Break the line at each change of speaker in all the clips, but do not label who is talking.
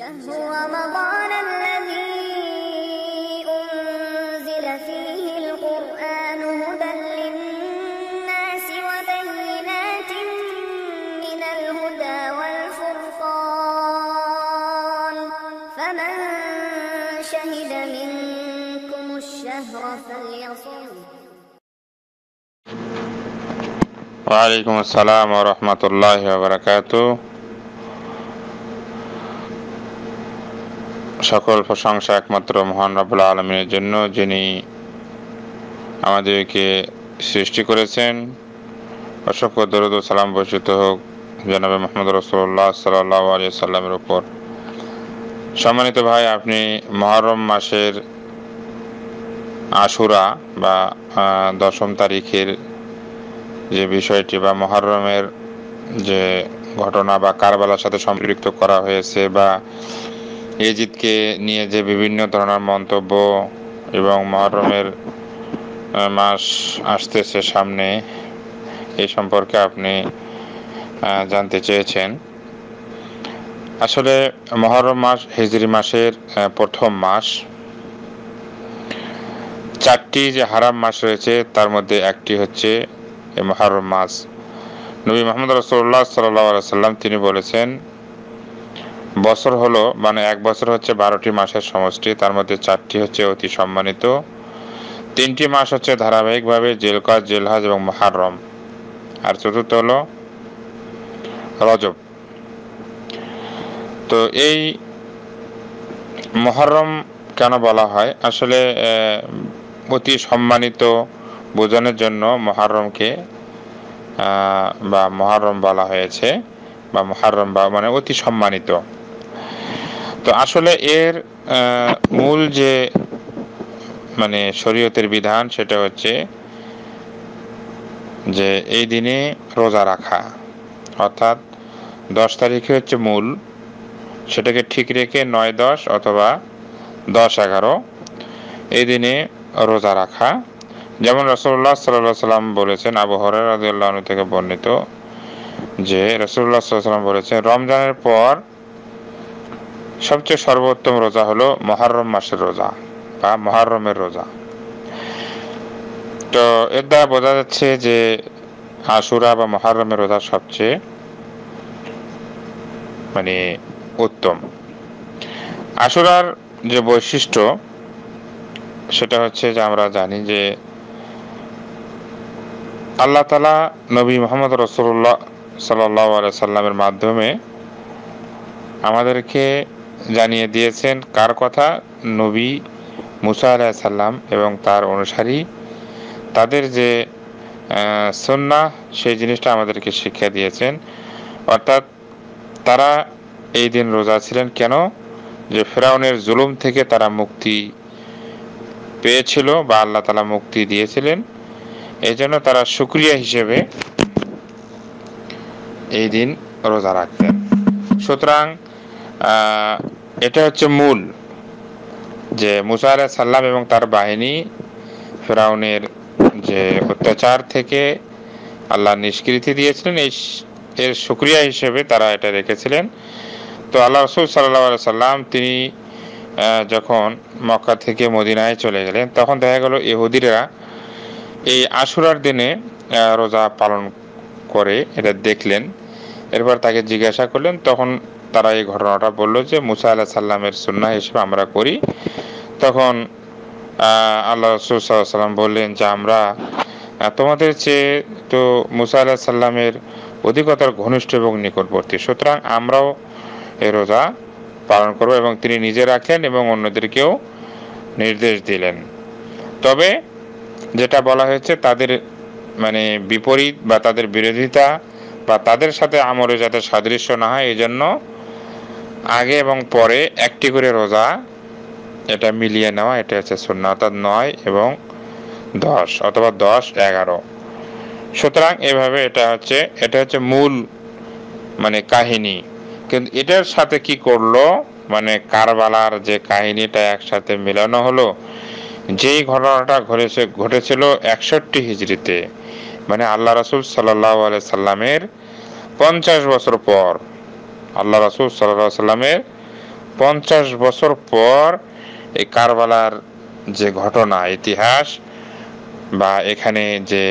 شهر رمضان الذي أنزل فيه القرآن هدى للناس وبينات من الهدى والفرقان فمن شهد منكم الشهر فليصوم
وعليكم السلام ورحمة الله وبركاته. সকল প্রশংসা একমাত্র মহান রব্বুল আলমিনের জন্য, যিনি আমাদেরকে সৃষ্টি করেছেন। অসংখ্য দরুদ সালাম বর্ষিত হোক জনাবে মোহাম্মদ রসুল্লাহ সাল্লাহ আলিয়া সাল্লামের উপর। সম্মানিত ভাই, আপনি মহরম মাসের আশুরা বা দশম তারিখের যে বিষয়টি বা মহরমের যে ঘটনা বা কারবালার সাথে সম্পৃক্ত করা হয়েছে বা এজিদকে নিয়ে যে বিভিন্ন ধরনের মন্তব্য এবং মহরমের মাস আসতেছে সামনে এই সম্পর্কে আপনি জানতে চেয়েছেন। আসলে মহরম মাস, হিজরি মাসের প্রথম মাস। চারটি যে হারাম মাস রয়েছে, তার মধ্যে একটি হচ্ছে মহরম মাস। নবী মোহাম্মদ রসুল্লাহ সাল্লাহ সাল্লাম তিনি বলেছেন বছর হলো মানে এক বছর হচ্ছে বারোটি মাসের সমষ্টি, তার মধ্যে চারটি হচ্ছে অতি সম্মানিত। তিনটি মাস হচ্ছে ধারাবাহিকভাবে জেলকাজ, জেলহাজ এবং মহারম। আর চতুর্থ হলো রজব। তো এই মহরম কেন বলা হয়? আসলে অতি সম্মানিত বোঝানোর জন্য মহারমকে বা মহারম বলা হয়েছে, বা মহারম বা মানে অতি সম্মানিত। তো আসলে এর মূল যে মানে শরীয়তের বিধান সেটা হচ্ছে যে এই দিনে রোজা রাখা। অর্থাৎ দশ তারিখে হচ্ছে মূল। সেটাকে ঠিক রেখে নয় দশ অথবা দশ এগারো এই দিনে রোজা রাখা। যেমন রসুল্লাহ সাল্লাহ সাল্লাম বলেছেন, আবু হরের রাদিউল্লাহ থেকে বর্ণিত যে রসুল্লাহ সাল্লাহ সাল্লাম বলেছেন, রমজানের পর সবচেয়ে সর্বোত্তম রোজা হলো মহারম মাসের রোজা বা মহারমের রোজা। তো এর দ্বারা বোঝা যাচ্ছে যে আশুরা বা মহারমের রোজা সবচেয়ে মানে উত্তম। আশুরার যে বৈশিষ্ট্য সেটা হচ্ছে যে আমরা জানি যে আল্লাহ তালা নবী মোহাম্মদ রসুল্লাহ সাল্লাহ সাল্লামের মাধ্যমে আমাদেরকে জানিয়ে দিয়েছেন কার কথা? নবী মুসা আলাহ সাল্লাম এবং তার অনুসারী। তাদের যে সন্না সেই জিনিসটা আমাদেরকে শিক্ষা দিয়েছেন। অর্থাৎ তারা এই দিন রোজা ছিলেন কেন? যে ফেরাউনের জুলুম থেকে তারা মুক্তি পেয়েছিল বা আল্লাহ তালা মুক্তি দিয়েছিলেন। এই জন্য তারা সুক্রিয়া হিসেবে এই দিন রোজা রাখতেন। সুতরাং এটা হচ্ছে মূল যে মুসা আলাহ সাল্লাম এবং তার বাহিনী ফেরাউনের যে অত্যাচার থেকে আল্লাহ নিষ্কৃতি দিয়েছিলেন, এই এর সুক্রিয়া হিসেবে তারা এটা রেখেছিলেন। তো আল্লাহ রসুল সাল্লাহ সাল্লাম তিনি যখন মক্কা থেকে মদিনায় চলে গেলেন, তখন দেখা গেল ইহুদিরা এই আশুরার দিনে রোজা পালন করে এটা দেখলেন। এরপর তাকে জিজ্ঞাসা করলেন, তখন তারা এই ঘটনাটা বলল যে মুসা আল্লাহ সাল্লামের সুন্না হিসেবে আমরা করি। তখন আল্লাহ রসুল সাল্লাম বললেন যে আমরা তোমাদের চেয়ে তো মুসা আল্লাহ সাল্লামের অধিকতর ঘনিষ্ঠ এবং নিকটবর্তী। সুতরাং আমরাও এ রোজা পালন করব এবং তিনি নিজে রাখলেন এবং অন্যদেরকেও নির্দেশ দিলেন। তবে যেটা বলা হয়েছে, তাদের মানে বিপরীত বা তাদের বিরোধিতা বা তাদের সাথে আমলে যাতে সাদৃশ্য না হয় এই জন্য আগে এবং পরে একটি করে রোজা এটা মিলিয়ে নেওয়া, এটা হচ্ছে শূন্য অর্থাৎ নয় এবং দশ অথবা দশ এগারো। সুতরাং এভাবে এটা হচ্ছে এটা হচ্ছে মূল মানে কাহিনী। কিন্তু এটার সাথে কি করল? মানে কারবালার যে কাহিনীটা একসাথে মেলানো হলো, যেই ঘটনাটা ঘটেছে, ঘটেছিল একষট্টি হিজড়িতে মানে আল্লাহ রাসুল সাল্লাহ সাল্লামের পঞ্চাশ বছর পর। আল্লাহ রাসুল সাল্লাহ সাল্লামের পঞ্চাশ বছর পর এই কারবালার যে ঘটনা, ইতিহাস বা এখানে যে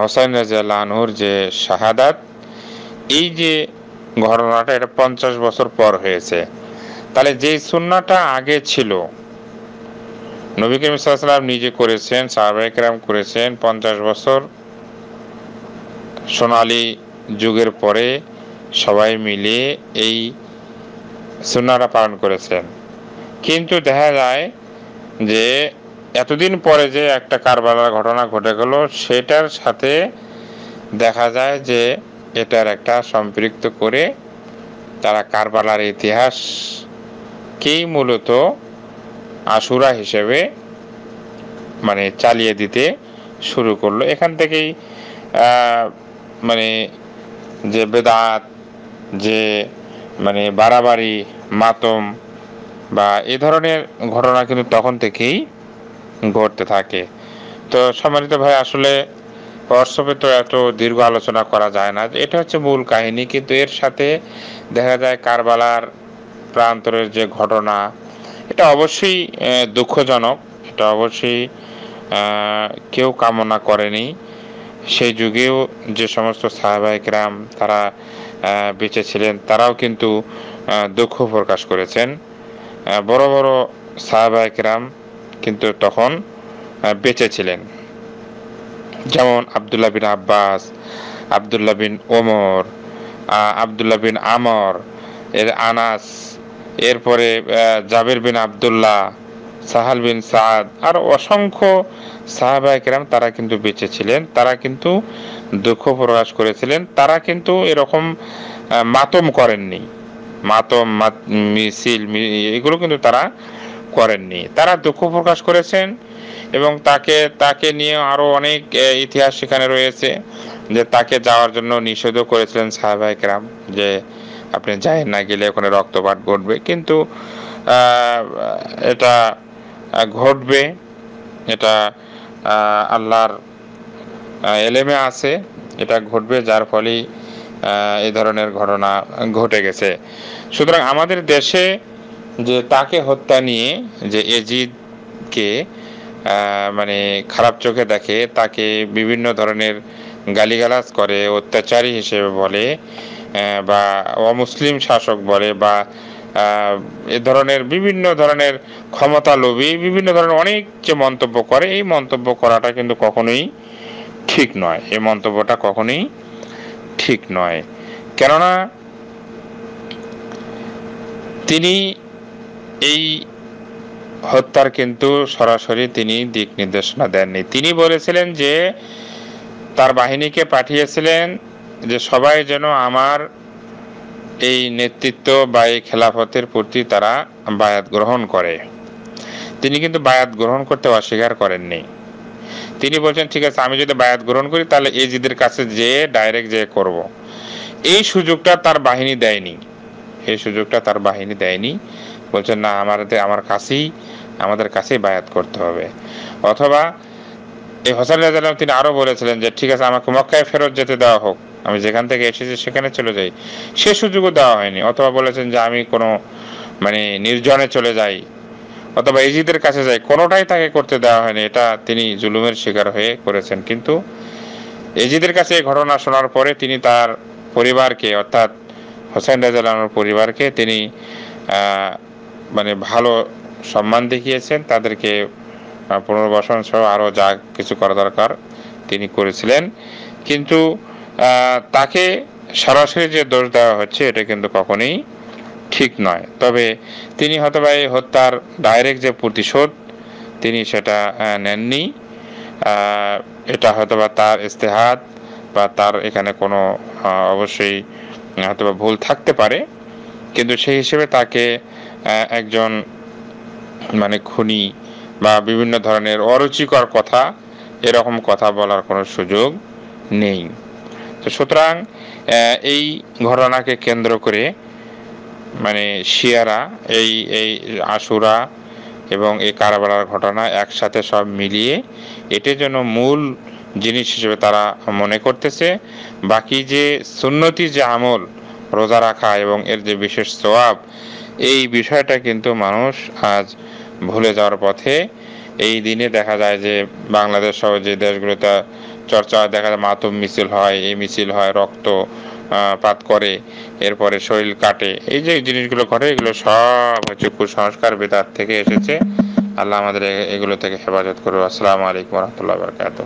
হোসাইন রাজিয়াল্লাহ আনহুর যে শাহাদাত, এই যে ঘটনাটা এটা পঞ্চাশ বছর পর হয়েছে। তাহলে যেই সুন্নাটা আগে ছিল, নবী করিম সাল্লাম নিজে করেছেন সাহাবাহিকরাম করেছেন পঞ্চাশ বছর সোনালি যুগের পরে সবাই মিলে এই সুন্নাটা পালন করেছেন। কিন্তু দেখা যায় যে এতদিন পরে যে একটা কারবালার ঘটনা ঘটে গেল, সেটার সাথে দেখা যায় যে এটার একটা সম্পৃক্ত করে তারা কারবালার ইতিহাসকেই মূলত আশুরা হিসেবে মানে চালিয়ে দিতে শুরু করল। এখান থেকেই মানে যে বেদাত যে মানে বাড়াবাড়ি, মাতম বা এ ধরনের ঘটনা কিন্তু তখন থেকেই ঘটতে থাকে। তো সম্মানিত ভাই, আসলে হোয়াটসঅ্যাপে তো এত দীর্ঘ আলোচনা করা যায় না। এটা হচ্ছে মূল কাহিনী, কিন্তু এর সাথে দেখা যায় কারবালার প্রান্তরের যে ঘটনা, এটা অবশ্যই দুঃখজনক। এটা অবশ্যই কেউ কামনা করেনি। সেই যুগেও যে সমস্ত সাহাবাহিকরাম তারা বেঁচে ছিলেন। তারাও কিন্তু দুঃখ প্রকাশ করেছেন। বড় বড় সাহাবাহিকরাম কিন্তু তখন বেঁচে ছিলেন। যেমন আবদুল্লাহ বিন আব্বাস, আবদুল্লাহ বিন ওমর আবদুল্লাহ বিন আমর, এর আনাস, এরপরে জাবির বিন আবদুল্লাহ সাহাল বিন সাদ আর অসংখ্য সাহাবাহিকেরাম তারা কিন্তু বেঁচে ছিলেন, তারা কিন্তু দুঃখ প্রকাশ করেছিলেন, তারা কিন্তু এরকম মাতম করেননি। মাতম মিছিল এগুলো কিন্তু তারা করেননি। তারা দুঃখ প্রকাশ করেছেন এবং তাকে তাকে নিয়ে আরও অনেক ইতিহাস সেখানে রয়েছে যে তাকে যাওয়ার জন্য নিষেধও করেছিলেন সাহাবাহিকরাম যে আপনি যায় না গেলে ওখানে রক্তপাত ঘটবে। কিন্তু এটা ঘটবে, এটা আল্লাহর এলেমে আছে, এটা ঘটবে, যার ফলেই এই ধরনের ঘটনা ঘটে গেছে। সুতরাং আমাদের দেশে যে তাকে হত্যা নিয়ে যে এজিদকে মানে খারাপ চোখে দেখে, তাকে বিভিন্ন ধরনের গালিগালাজ করে, অত্যাচারী হিসেবে বলে বা অমুসলিম শাসক বলে, বা এ ধরনের বিভিন্ন ধরনের ক্ষমতা লোভী, বিভিন্ন ধরনের অনেক যে মন্তব্য করে, এই মন্তব্য করাটা কিন্তু কখনোই ঠিক নয়। এই মন্তব্যটা কখনোই ঠিক নয়। কেননা তিনি এই হত্যার কিন্তু সরাসরি তিনি দিক নির্দেশনা দেননি। তিনি বলেছিলেন যে, তার বাহিনীকে পাঠিয়েছিলেন যে, সবাই যেন আমার এই নেতৃত্ব বা এই খেলাফতের প্রতি তারা বায়াত গ্রহণ করে। তিনি কিন্তু বায়াত গ্রহণ করতে অস্বীকার করেননি। তিনি বলছেন, ঠিক আছে, আমি যদি বায়াত গ্রহণ করি, তাহলে এজিদের কাছে যে ডাইরেক্ট যে করব। এই সুযোগটা তার বাহিনী দেয়নি। এই সুযোগটা তার বাহিনী দেয়নি। বলছেন, না, আমাদের, আমার কাছেই, আমাদের কাছেই বায়াত করতে হবে। অথবা এই হোসেন তিনি আরও বলেছিলেন যে, ঠিক আছে, আমাকে মক্কায় ফেরত যেতে দেওয়া হোক। আমি যেখান থেকে এসেছি সেখানে চলে যাই। সে সুযোগও দেওয়া হয়নি। অথবা বলেছেন যে আমি কোনো মানে নির্জনে চলে যাই। অথবা ইজিদের কাছে যাই। কোনোটাই তাকে করতে দেওয়া হয়নি। এটা তিনি জুলুমের শিকার হয়ে করেছেন। কিন্তু এজিদের কাছে এই ঘটনা শোনার পরে তিনি তার পরিবারকে, অর্থাৎ হোসেন রাজালানোর পরিবারকে তিনি মানে ভালো সম্মান দেখিয়েছেন। তাদেরকে পুনর্বাসন সহ আরও যা কিছু করা দরকার তিনি করেছিলেন। কিন্তু তাকে সরাসরি যে দোষ দেওয়া হচ্ছে, এটা কিন্তু কখনোই ঠিক নয়। তবে তিনি হয়তোবা এই হত্যার ডাইরেক্ট যে প্রতিশোধ, তিনি সেটা নেননি। এটা হয়তোবা তার ইস্তেহাত বা তার এখানে কোনো অবশ্যই হয়তোবা ভুল থাকতে পারে। কিন্তু সেই হিসেবে তাকে একজন মানে খুনি বা বিভিন্ন ধরনের অরুচিকর কথা, এরকম কথা বলার কোনো সুযোগ নেই। তো সুতরাং এই ঘটনাকে কেন্দ্র করে মানে শিয়ারা, এই এই আশুরা এবং এই কারাবালার ঘটনা একসাথে সব মিলিয়ে এটি যেন মূল জিনিস হিসেবে তারা মনে করতেছে। বাকি যে সুন্নতি, যে আমল রোজা রাখা এবং এর যে বিশেষ সোয়াব এই বিষয়টা কিন্তু মানুষ আজ ভুলে যাওয়ার পথে। এই দিনে দেখা যায় যে বাংলাদেশ সহ যে দেশগুলোতে চর্চা দেখা যায়, মাতম মিছিল হয়, এই মিছিল হয়, রক্ত পাত করে, এরপরে শরীর কাটে। এই যে জিনিসগুলো ঘটে, এগুলো সব হচ্ছে কুসংস্কার বেদাত থেকে এসেছে। আল্লাহ আমাদের এগুলো থেকে হেফাজত করব আসসালামু আলাইকুম রহমতুল্লাহ বরকাত